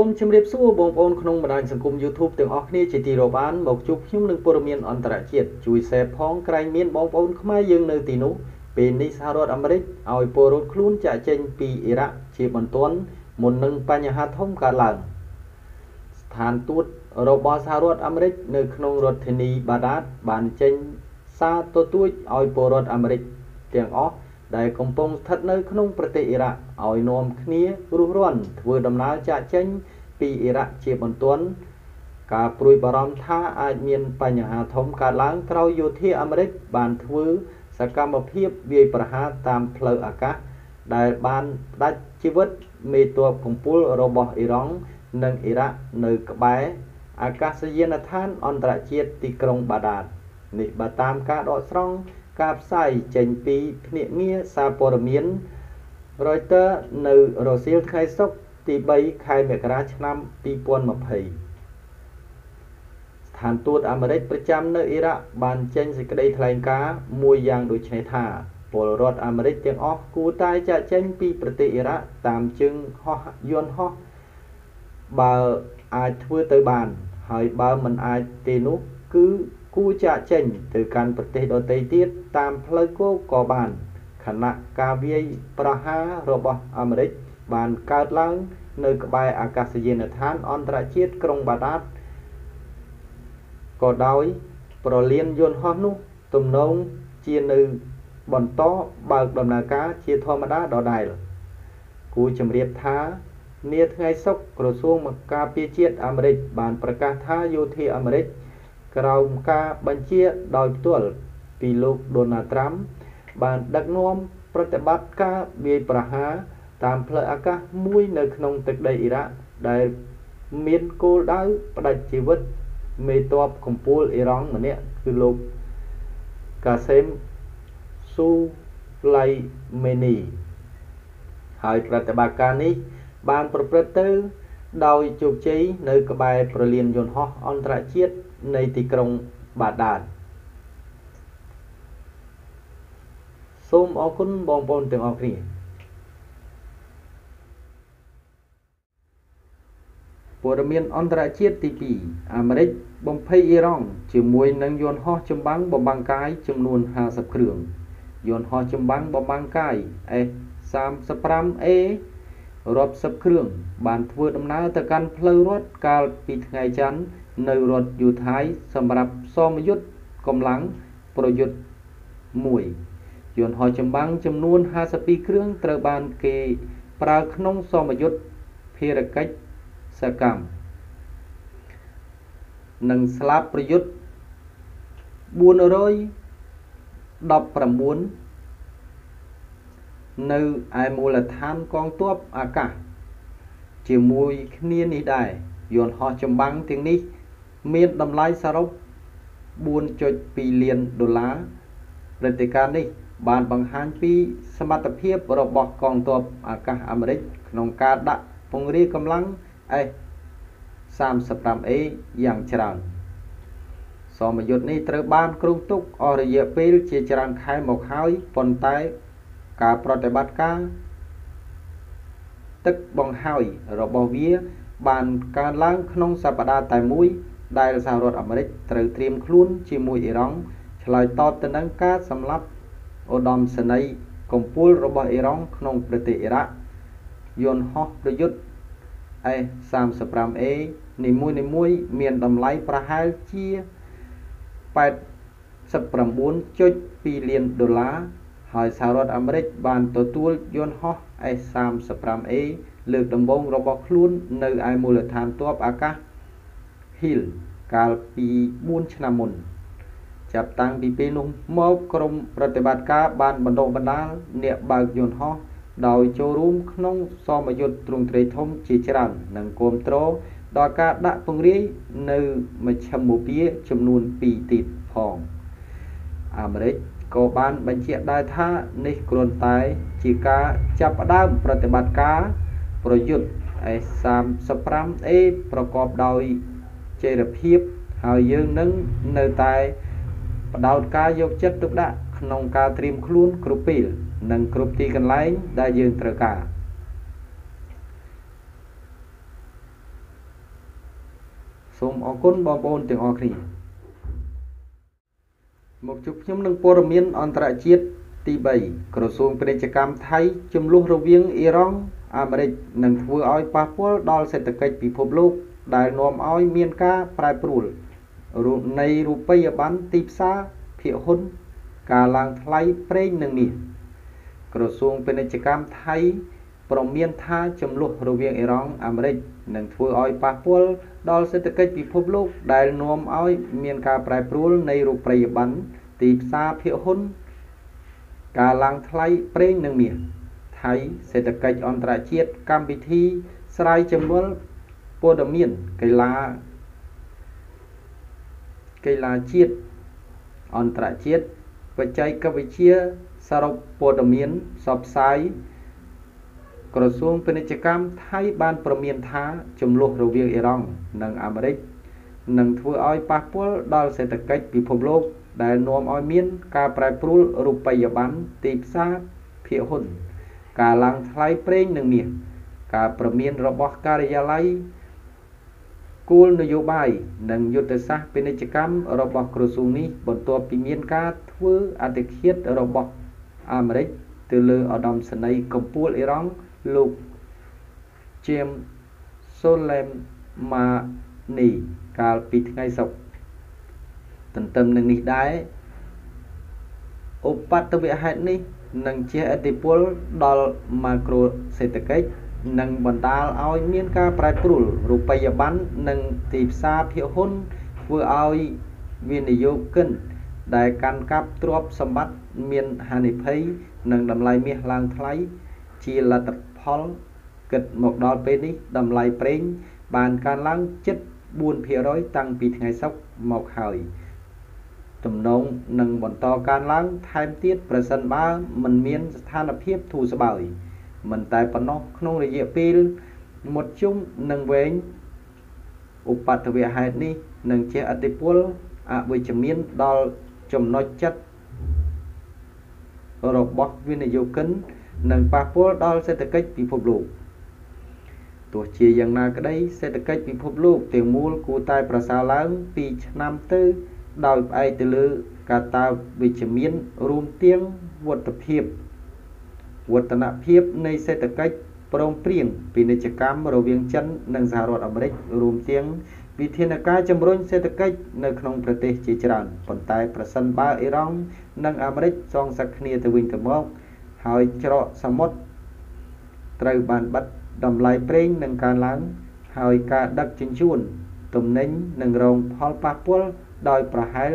សូមជម្រាបសួរបងប្អូនក្នុងបណ្ដាញសង្គម YouTube ទាំងអស់គ្នាជាទីរាប់អានមកជួបខ្ញុំនឹងព័ត៌មានអន្តរជាតិជួយ Share ផងក្រែងមានបងប្អូនខ្មែរយើងនៅទីនោះពេលនេះសហរដ្ឋអាមេរិកឲ្យពលរដ្ឋខ្លួនចាក់ចេញពីអ៊ីរ៉ាក់ជាបន្ទាន់មុននឹងបញ្ហាធំកើតឡើងស្ថានទូតរបស់សហរដ្ឋអាមេរិកនៅក្នុងរដ្ឋធានីបាដាតបានចេញសារទទូចឲ្យពលរដ្ឋអាមេរិកទាំងអស់ ដែលកំពុងស្ថិតនៅក្នុងប្រទេសអ៊ីរ៉ាក់ឲ្យនាំគ្នារុះរាន់ធ្វើដំណើរចាកចេញពីអ៊ីរ៉ាក់ជាបន្ទាន់ការព្រួយបារម្ភថាអាចមានបញ្ហាធំកើតឡើងក្រោយយោធាអាមេរិកបានធ្វើសកម្មភាពវាយប្រហារតាមផ្លូវអាកាសដែលបានផ្ដាច់ជីវិតមេទ័ពកំពូលរបស់អ៊ីរ៉ង់និងអ៊ីរ៉ាក់នៅក្បែរអាកាសយានដ្ឋានអន្តរជាតិទីក្រុងបាដាតនេះបើតាមការដកស្រង់ ការផ្សាយចេញពីភ្នាក់ងារសារព័ត៌មាន Reuters នៅរសៀលថ្ងៃសុក្រទី3ខែមករាឆ្នាំ2020ស្ថានទូតអាមេរិកប្រចាំនៅអ៊ីរ៉ាក់បានចេញសេចក្តីថ្លែងការណ៍មួយយ៉ាងដូចនេះថាពលរដ្ឋអាមេរិកទាំងអស់គួរតែចាកចេញពីប្រទេសអ៊ីរ៉ាក់តាមជើងហោះយន្តហោះបើអាចធ្វើទៅបាន ហើយបើមិនអាចទេនោះគឺ គួរចាកចេញទៅកាន់ប្រទេសដទៃទៀតតាមផ្លូវគោកក៏បានខណៈការវាយប្រហាររបស់អាមេរិកបានកើតឡើងនៅក្បែរអាកាសយានដ្ឋានអន្តរជាតិក្រុងបាដាតក៏ដោយប្រលានយន្តហោះនោះទំនងជានៅបន្តបើកដំណើរការជាធម្មតាដដែលគួរជម្រាបថានាថ្ងៃសុក្រក្រសួងការពារជាតិអាមេរិកបានប្រកាសថាយោធាអាមេរិក ក្រោមការបញ្ជាដោយផ្ទាល់ពីលោកដូណាល់ ត្រាំ បានដឹកនាំប្រតិបត្តិការវាយប្រហារតាមផ្លូវអាកាសមួយនៅក្នុងទឹកដីអ៊ីរ៉ាក់ ដែលមានគោលដៅផ្ដាច់ជីវិតមេតបកំពូលអ៊ីរ៉ង់ម្នាក់គឺលោក កាសេម ស៊ូឡៃមេនី ហើយប្រតិបត្តិការនេះបានប្រព្រឹត្តទៅដោយជោគជ័យនៅក្បែរប្រលានយន្តហោះអន្តរជាតិ នៃទីក្រុងបាដាតសូមអរគុណបងប្អូនទាំងអស់គ្នាព័ត៌មានអន្តរជាតិទី2អាមេរិកបំភ័យអ៊ីរ៉ង់ជាមួយនឹងយន្តហោះចម្បាំងបំបាំងកាយចំនួន50គ្រឿងយន្តហោះចម្បាំងបំបាំងកាយ S35A រាប់សិបគ្រឿងបានធ្វើដំណើរទៅកាន់ផ្លូវរដ្ឋកាលពីថ្ងៃច័ន្ទ នៅរដ្ឋយូថៃសម្រាប់សមយុទ្ធកម្លាំងប្រយុទ្ធ1យន្តហោះចម្បាំងចំនួន52គ្រឿងត្រូវបានគេប្រើក្នុងសមយុទ្ធភារកិច្ចសកម្មនិងស្លាប់ប្រយុទ្ធ419នៅឯមូលដ្ឋានកងទ័ពអាកាសជាមួយគ្នានេះដែរយន្តហោះចម្បាំងទាំងនេះ មានតម្លៃសរុប4.2លានដុល្លារព្រឹត្តិការណ៍នេះបានបង្ហាញពីសមត្ថភាពរបស់កងទ័ពអាកាសអាមេរិកក្នុងការដាក់ពង្រាយកម្លាំង S35A យ៉ាងច្រើនសមយុទ្ធនេះត្រូវបានគ្រោងទុកអស់រយៈពេលជាច្រើនខែមកហើយប៉ុន្តែការប្រតិបត្តិការទឹកបង្ហើយរបស់វាបានកើនឡើងក្នុងសប្តាហ៍តែមួយ ដែលសហរដ្ឋអាមេរិកត្រូវត្រៀមខ្លួនជាមួយអ៊ីរ៉ង់ឆ្លើយតបទៅនឹងការសម្លាប់ឧត្តមសេនីយ៍កំពូលរបស់អ៊ីរ៉ង់ក្នុងប្រទេសអ៊ីរ៉ាក់ យន្តហោះប្រយុទ្ធ S35A នីមួយៗមានតម្លៃប្រហែលជា89.2លានដុល្លារ ហើយសហរដ្ឋអាមេរិកបានទទួលយន្តហោះ S35A លើកដំបូងរបស់ខ្លួននៅឯមូលដ្ឋានទ័ពអាកាស Hill កាលពី4ឆ្នាំមុន ចាប់តាំងពីពេលនោះមកក្រមប្រតិបត្តិការបានបណ្ដុះបណ្ដាលអ្នកបើកយន្តហោះដោយចូលរួមក្នុងសមយុទ្ធទ្រង់ទ្រាយធំជាច្រើននិងគ្រប់គ្រងដល់ការដាក់ពង្រាយនៅមជ្ឈមបូព៌ាចំនួន2ទៀតផងអាមេរិកក៏បានបញ្ជាក់ដែរថានេះគ្រាន់តែជាការចាប់ផ្ដើមប្រតិបត្តិការប្រយុទ្ធ S35A ប្រកបដោយ ចីរភាពហើយយើងនឹងនៅតែបដោតការយកចិត្តទុកដាក់ក្នុងការត្រៀមខ្លួនគ្រប់ពេលនិងគ្រប់ទីកន្លែងដែលយើងត្រូវការសូមអរគុណបងប្អូនទាំងអស់គ្នាមកជួបខ្ញុំនឹងព័ត៌មានអន្តរជាតិទី3ក្រសួងពាណិជ្ជកម្មថៃចំនួនរវាងអ៊ីរ៉ង់អាមេរិកនឹងធ្វើឲ្យប៉ះពាល់ដល់សេដ្ឋកិច្ចពិភពលោក ដែលនាំឲ្យមានការប្រែប្រួលនៃរូបិយប័ណ្ណទីផ្សារភាគហ៊ុន ការឡើងថ្លៃប្រេងនិងមាសក្រសួងពាណិជ្ជកម្មថៃប្រមានថាចំនួនរវាងអ៊ីរ៉ង់អាមេរិកនឹងធ្វើឲ្យប៉ះពាល់ដល់សេដ្ឋកិច្ចពិភពលោកដែលនាំឲ្យមានការប្រែប្រួលនៃរូបិយប័ណ្ណទីផ្សារភាគហ៊ុន ការឡើងថ្លៃប្រេងនិងមាសថៃសេដ្ឋកិច្ចអន្តរជាតិកម្មវិធីស្រាយចម្ងល់ ព័ត៌មានកីឡាកីឡាជាតិអន្តរជាតិបច្ចេកវិទ្យាសរុបព័ត៌មានផ្សព្វផ្សាយក្រសួងពាណិជ្ជកម្មថៃបានប្រមានថាចំនួនរវាងអ៊ីរ៉ង់និងអាមេរិកនឹងធ្វើឲ្យប៉ះពាល់ដល់សេដ្ឋកិច្ចពិភពលោកដែលនាំឲ្យមានការប្រែប្រួលរូបិយប័ណ្ណទីផ្សារភាគហ៊ុន ការឡើងថ្លៃប្រេងនិងមាសការប្រមានរបស់ការិយាល័យ គោលនយោបាយនិងយុទ្ធសាស្ត្រពាណិជ្ជកម្មរបស់ក្រសួងនេះបន្ទាប់ពីមានការធ្វើអធិឃាតរបស់អាមេរិកទៅលើឧត្តមសេនីយ៍កម្ពុជាអ៊ីរ៉ង់លោក James Soleimani កាលពីថ្ងៃសុក្រទន្ទឹមនឹងនេះដែរឧបទ្ទវហេតុនេះនឹងជះឥទ្ធិពលដល់ម៉ាក្រូសេដ្ឋកិច្ច និងបណ្ដាលឲ្យមានការប្រែប្រួលរូបិយប័ណ្ណនិងទីផ្សារភាគហ៊ុនធ្វើឲ្យវិនិយោគិន ដែលកាន់កាប់ទ្រព្យសម្បត្តិមានហានិភ័យនិងតម្លៃមាសឡើងថ្លៃ ជាលទ្ធផលគិតមកដល់ពេលនេះតម្លៃប្រេង បានកើនឡើងជិត4%តាំងពីថ្ងៃសុក្រមកហើយទំនងនឹងបន្តកើនឡើងថែមទៀតប្រសិនបើមិនមានស្ថានភាពធូរស្បើយ មិនតែប៉ុណ្ណោះក្នុងរយៈពេលមុតជុំនិងវែងឧបទ្ទវហេតុនេះនឹងជះឥទ្ធិពលអវិជ្ជមានដល់ចំណុចចិត្តរបស់វិនិយោគិននិងប៉ះពាល់ដល់សេដ្ឋកិច្ចពិភពលោកទោះជាយ៉ាងណាក្តីសេដ្ឋកិច្ចពិភពលោកទាំងមូលគួរតែប្រសើរឡើងពីឆ្នាំទៅដោយផ្អែកទៅលើកាតាវិជ្ជមានរួមទាំងវឌ្ឍភាព វឌ្ឍនភាពនៃសេដ្ឋកិច្ចព្រមព្រៀងពាណិជ្ជកម្មរវាងចិននិងសហរដ្ឋអាមេរិករួមទាំងវិធានការជំរុញសេដ្ឋកិច្ចនៅក្នុងប្រទេសជាច្រើនប៉ុន្តែប្រសិនបើអ៊ីរ៉ង់និងអាមេរិកសងសឹកគ្នាទៅវិញទៅមកហើយច្រកសមុទ្រត្រូវបានបិទតម្លៃប្រេងនឹងកើនឡើង ហើយការដឹកជញ្ជូនទំនិញនឹងរងផលប៉ះពាល់ដោយប្រហែល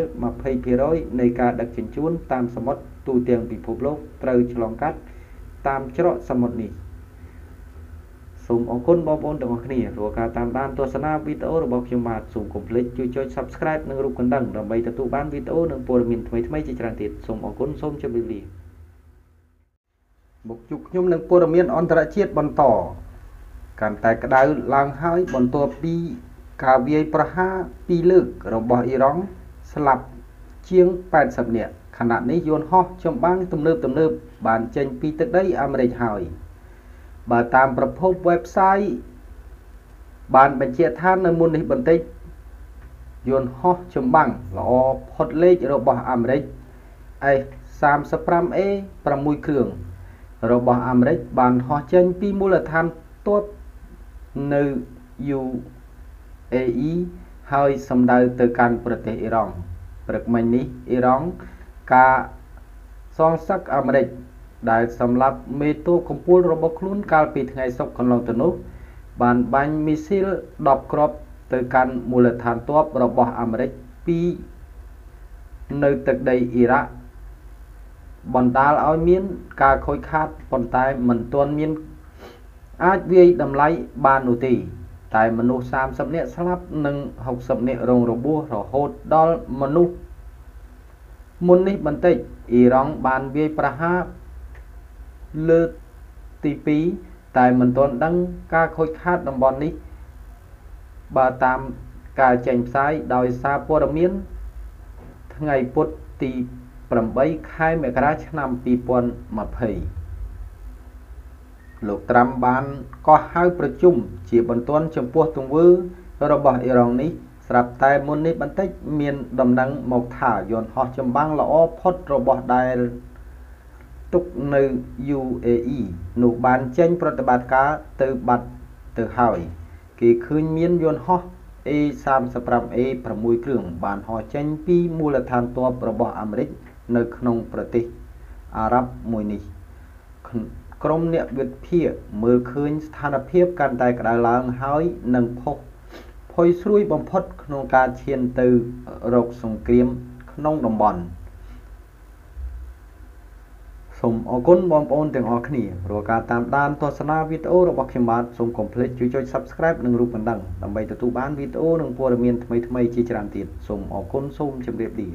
20%នៃការដឹកជញ្ជូនតាមសមុទ្រទូទាំងពិភពលោកត្រូវឆ្លងកាត់ តាមច្រកសមុទ្រនេះសូមអរគុណបងប្អូនទាំងអស់គ្នារាល់ការតាមដានទស្សនាវីដេអូរបស់ខ្ញុំបាទសូមកុំភ្លេចជួយចុច Subscribe និងរូបកណ្ដឹងដើម្បីទទួលបានវីដេអូនិងព័ត៌មានថ្មីៗជាច្រើនទៀតសូមអរគុណសូមជម្រាបលាមកជួបខ្ញុំនឹងព័ត៌មានអន្តរជាតិបន្តកាន់តែក្តៅឡើងហើយបន្ទាប់ពីការវាយប្រហារពីរលើករបស់អ៊ីរ៉ង់ស្លាប់ជាង80នាក់ ខណៈនេះយន្តហោះចម្បាំងទំនើបទំនើបបានចេញពីទឹកដីអាមេរិកហើយបើតាមប្រភព website បានបញ្ជាក់ថានៅមុននេះបន្តិចយន្តហោះចម្បាំងល្អផុតលេខរបស់អាមេរិក S35A 6គ្រឿងរបស់អាមេរិកបានហោះចេញពីមូលដ្ឋានទ័ពនៅ UAE ហើយសម្ដៅទៅកាន់ប្រទេសអ៊ីរ៉ង់ព្រឹកមិញនេះអ៊ីរ៉ង់ ការសងសឹកអាមេរិកដែលសម្លាប់មេតូកំពូលរបស់ខ្លួនកាលពីថ្ងៃសុក្រកន្លងទៅនោះបានបាញ់មីស៊ីល10គ្រាប់ទៅកាន់មូលដ្ឋានទ័ពរបស់អាមេរិកពីនៅទឹកដីអ៊ីរ៉ាក់បណ្ដាលឲ្យមានការខូចខាតប៉ុន្តែមិនទាន់មានអាចវាយតម្លៃបាននោះទេតែមនុស្ស30នាក់ស្លាប់និង60នាក់រងរបួសរហូតដល់មនុស្ស មុននេះបន្តិច អ៊ីរ៉ង់បានវាយប្រហារលើទី2តែមិនទាន់ដឹងការខូចខាតតំបន់នេះ បើតាមការចេញផ្សាយដោយសារព័ត៌មាន ថ្ងៃពុធទី8ខែមករាឆ្នាំ2020លោកត្រាំបានកោះហៅប្រជុំជាបន្ទាន់ចំពោះទង្វើរបស់អ៊ីរ៉ង់នេះ ស្រាប់តែមុននេះបន្តិចមានដំណឹងមកថាយន្តហោះចម្បាំងល្អផុតរបស់ដែលទុកនៅ UAE នោះបានចេញប្រតិបត្តិការទៅបាត់ទៅហើយគេឃើញមានយន្តហោះ A35A 6គ្រឿងបានហោះចេញពីមូលដ្ឋានទ័ពរបស់អាមេរិកនៅក្នុងប្រទេសអារ៉ាប់មួយនេះក្រុមអ្នកវិភាគមើលឃើញស្ថានភាពកាន់តែក្តៅឡើងហើយនឹងផុស ផុយស្រួយបំផុតក្នុងការឈានទៅរកសង្គ្រាមក្នុងតំបន់សូមអរគុណបងប្អូនទាំងអស់គ្នារាល់ការតាមដានទស្សនាវីដេអូរបស់ខ្ញុំបាទសូមកុំភ្លេចជួយចុច Subscribe និងរូបបណ្ដឹងដើម្បីទទួលបានវីដេអូនិងព័ត៌មានថ្មីៗជាច្រើនទៀតសូមអរគុណសូមជម្រាបលា